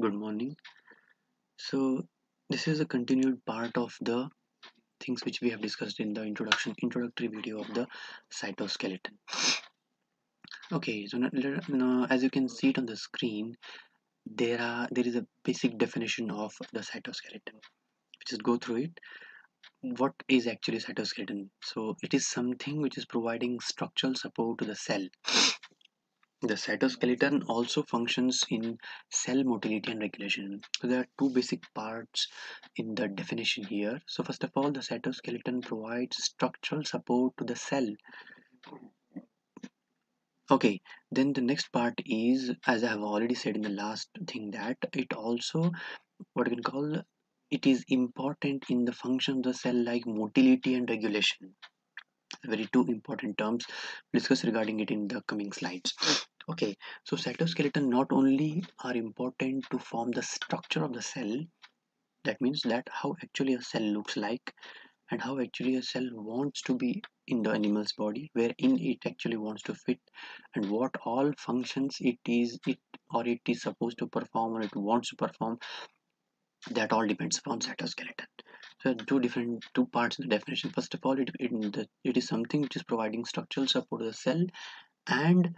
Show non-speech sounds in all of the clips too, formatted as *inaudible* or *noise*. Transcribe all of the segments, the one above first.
good morning. So this is a continued part of the things which we have discussed in the introduction introductory video of the cytoskeleton. Okay so now, as you can see it on the screen there are there is a basic definition of the cytoskeleton. Just go through it. What is actually cytoskeleton? So it is something which is providing structural support to the cell the cytoskeleton also functions in cell motility and regulation. So there are two basic parts in the definition here. So first of all, the cytoskeleton provides structural support to the cell. Okay, then the next part is, as I have already said in the last thing, that it also, what we can call, it is important in the function of the cell like motility and regulation. Very two important terms. We'll Discuss regarding it in the coming slides okay so cytoskeleton not only are important to form the structure of the cell that means that how actually a cell looks like and how actually a cell wants to be in the animal's body wherein it actually wants to fit and what all functions it is it or it is supposed to perform or it wants to perform that all depends upon cytoskeleton. So two different two parts in the definition. First of all it, it, it is something which is providing structural support to the cell and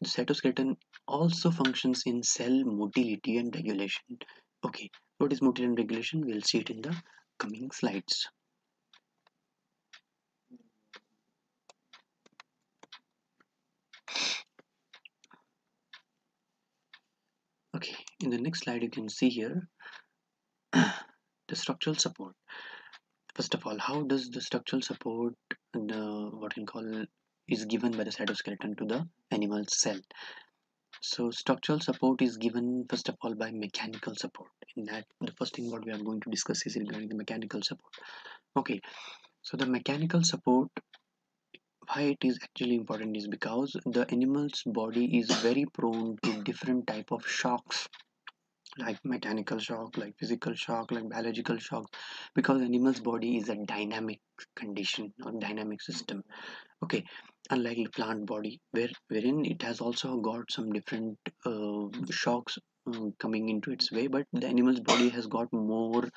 the cytoskeleton also functions in cell motility and regulation. Okay, what is motility and regulation? We'll see it in the coming slides. Okay, in the next slide you can see here *clears throat* the structural support. First of all, how does the structural support the what we call is given by the cytoskeleton to the animal cell. So structural support is given first of all by mechanical support. In that, the first thing what we are going to discuss is regarding the mechanical support. Okay, so the mechanical support why it is actually important is because the animal's body is very prone to different type of shocks like mechanical shock like physical shock like biological shock because animal's body is a dynamic condition or dynamic system. Okay unlike plant body where wherein it has also got some different uh, shocks um, coming into its way but the animal's body has got more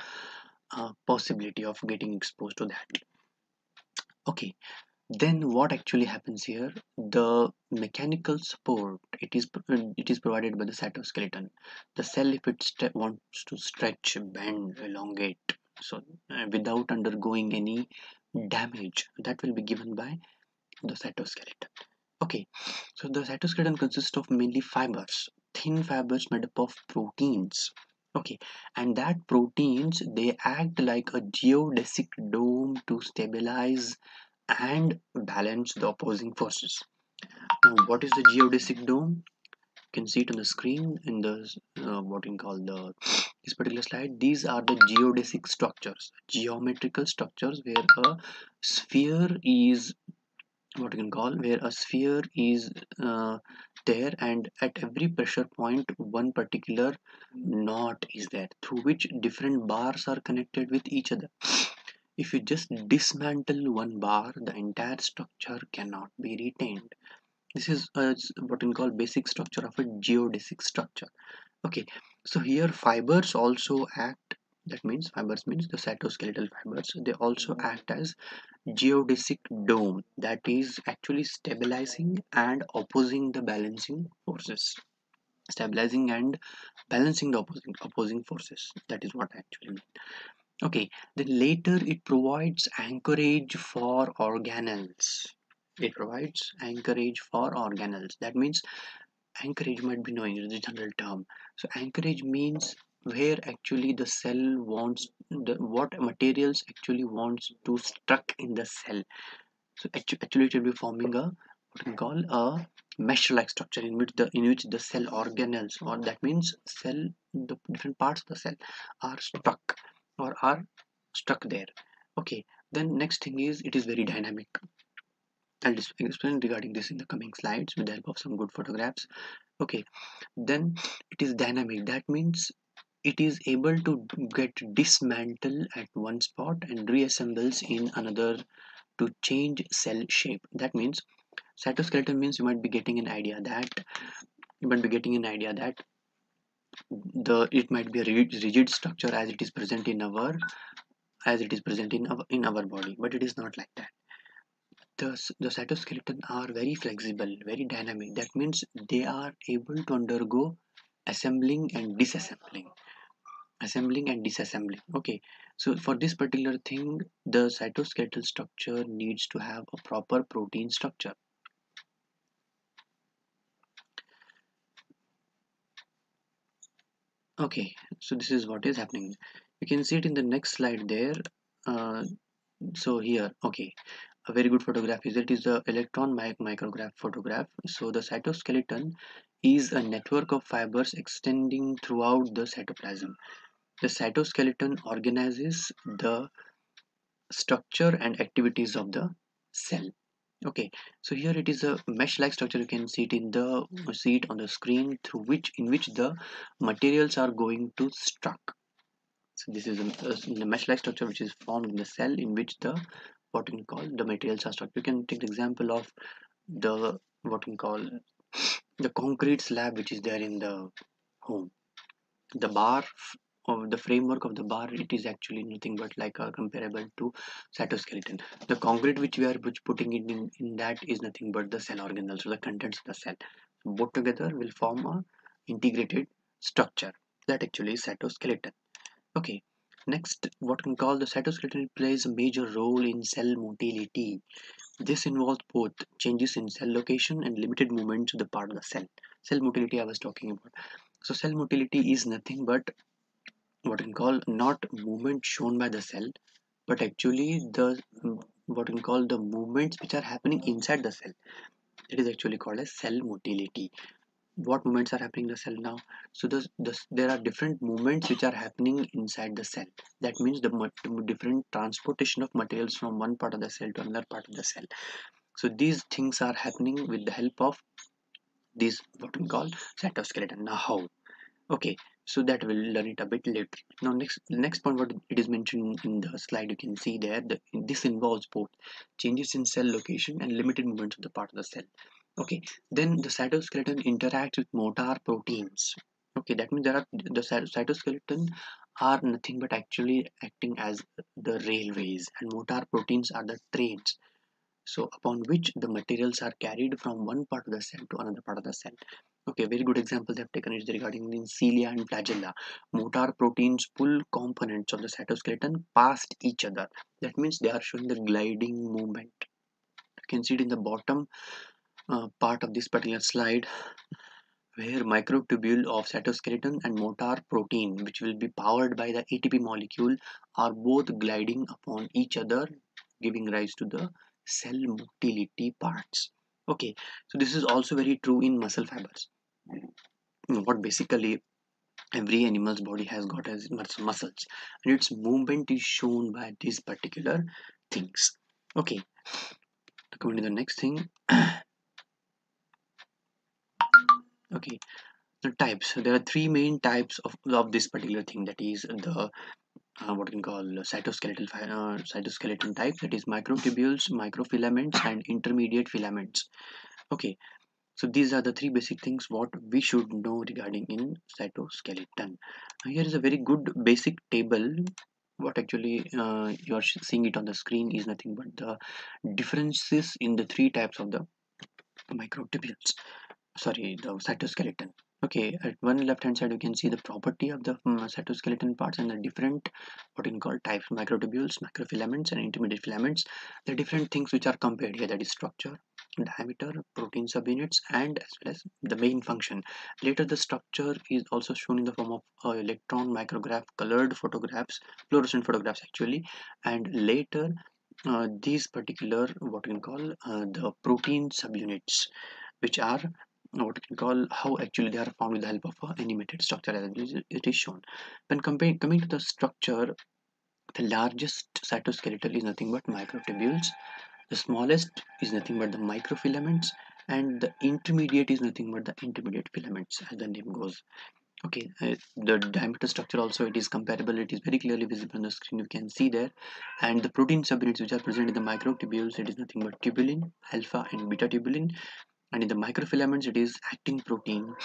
uh, possibility of getting exposed to that. Okay then what actually happens here? The mechanical support it is it is provided by the cytoskeleton. The cell if it wants to stretch bend elongate so uh, without undergoing any damage that will be given by the cytoskeleton. Okay so the cytoskeleton consists of mainly fibers thin fibers made up of proteins. Okay and that proteins they act like a geodesic dome to stabilize and balance the opposing forces. Now, what is the geodesic dome? You can see it on the screen in the uh, what we call the this particular slide. These are the geodesic structures, geometrical structures where a sphere is what you can call where a sphere is uh, there and at every pressure point one particular knot is there through which different bars are connected with each other if you just dismantle one bar, the entire structure cannot be retained. This is uh, what we call basic structure of a geodesic structure. Okay, so here fibers also act. That means fibers means the cytoskeletal fibers. They also act as geodesic dome that is actually stabilizing and opposing the balancing forces stabilizing and balancing the opposing opposing forces that is what I actually mean okay then later it provides anchorage for organelles. It provides anchorage for organelles. That means anchorage might be knowing is the general term. So anchorage means where actually the cell wants the what materials actually wants to stuck in the cell. So actually it will be forming a what we call a mesh like structure in which the in which the cell organelles or that means cell the different parts of the cell are stuck or are stuck there. Okay then next thing is it is very dynamic. I'll explain regarding this in the coming slides with the help of some good photographs. Okay then it is dynamic. That means it is able to get dismantled at one spot and reassembles in another to change cell shape. That means cytoskeleton means you might be getting an idea that you might be getting an idea that the it might be a rigid structure as it is present in our as it is present in our in our body but it is not like that. The, the cytoskeleton are very flexible very dynamic. That means they are able to undergo assembling and disassembling. Assembling and disassembling. Okay. So for this particular thing the cytoskeletal structure needs to have a proper protein structure okay so this is what is happening. You can see it in the next slide there uh, so here okay. A very good photograph is it is the electron mic micrograph photograph. So the cytoskeleton is a network of fibers extending throughout the cytoplasm. The cytoskeleton organizes the structure and activities of the cell okay so here it is a mesh like structure. You can see it in the hmm. see it on the screen through which in which the materials are going to struck. So this is uh, a, a mesh like structure which is formed in the cell in which the what we call the materials are struck. You can take the example of the what we call the concrete slab which is there in the home. The bar of the framework of the bar it is actually nothing but like a comparable to cytoskeleton. The concrete which we are putting it in, in that is nothing but the cell organelles so the contents of the cell. Both together will form a integrated structure that actually is cytoskeleton. Okay next what can call the cytoskeleton plays a major role in cell motility. This involves both changes in cell location and limited movement to the part of the cell. Cell motility i was talking about. So cell motility is nothing but what we call not movement shown by the cell but actually the what we call the movements which are happening inside the cell. It is actually called as cell motility. What movements are happening in the cell now? So the, the, there are different movements which are happening inside the cell. That means the different transportation of materials from one part of the cell to another part of the cell. So these things are happening with the help of this what we call cytoskeleton now how? Okay so that we'll learn it a bit later. Now next next point what it is mentioned in the slide you can see there this involves both changes in cell location and limited movements of the part of the cell. Okay then the cytoskeleton interacts with motor proteins. Okay that means there are the cytoskeleton are nothing but actually acting as the railways and motor proteins are the trains. So upon which the materials are carried from one part of the cell to another part of the cell okay very good example they have taken is regarding the cilia and flagella. Motor proteins pull components of the cytoskeleton past each other. That means they are showing the gliding movement you can see it in the bottom uh, part of this particular slide where microtubule of cytoskeleton and motor protein which will be powered by the ATP molecule are both gliding upon each other giving rise to the cell motility parts. Okay so this is also very true in muscle fibers what basically every animal's body has got as muscles and its movement is shown by these particular things. Okay. Coming to the next thing. *coughs* Okay. The types. So there are three main types of, of this particular thing. That is the uh, what we call cytoskeletal uh, cytoskeleton type. That is microtubules microfilaments and intermediate filaments. Okay so these are the three basic things what we should know regarding in cytoskeleton. Here is a very good basic table. What actually uh, you are seeing it on the screen is nothing but the differences in the three types of the microtubules. Sorry the cytoskeleton. Okay at one left hand side you can see the property of the um, cytoskeleton parts and the different what you call types microtubules microfilaments and intermediate filaments. The different things which are compared here that is structure diameter protein subunits and as well as the main function. Later the structure is also shown in the form of uh, electron micrograph colored photographs fluorescent photographs actually. And later uh, these particular what we can call uh, the protein subunits which are what we can call how actually they are found with the help of a animated structure as it is shown. When comparing coming to the structure the largest cytoskeletal is nothing but microtubules the smallest is nothing but the microfilaments and the intermediate is nothing but the intermediate filaments as the name goes. Okay uh, the diameter structure also it is comparable it is very clearly visible on the screen you can see there. And the protein subunits which are present in the microtubules it is nothing but tubulin alpha and beta tubulin. And in the microfilaments it is actin protein.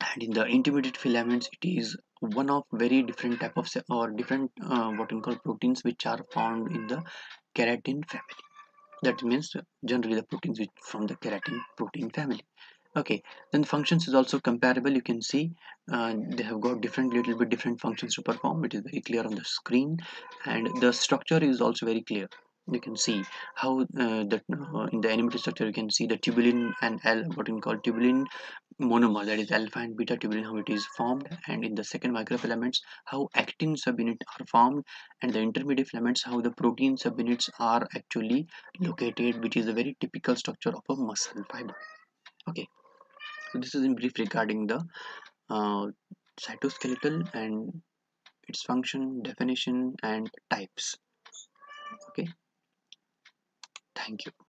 And in the intermediate filaments it is one of very different type of or different uh, what we call proteins which are found in the keratin family that means generally the proteins which from the keratin protein family. Okay then functions is also comparable. You can see uh, they have got different little bit different functions to perform. It is very clear on the screen. And the structure is also very clear. You can see how uh, that uh, in the animated structure you can see the tubulin and L what we call tubulin monomer that is alpha and beta tubulin how it is formed and in the second microfilaments how actin subunits are formed and the intermediate filaments how the protein subunits are actually located which is a very typical structure of a muscle fiber. Okay. So this is in brief regarding the uh, cytoskeletal and its function definition and types. Okay. Thank you